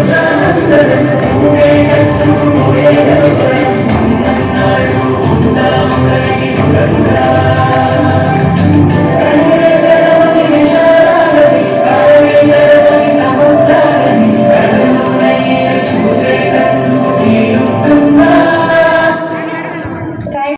¡Gracias!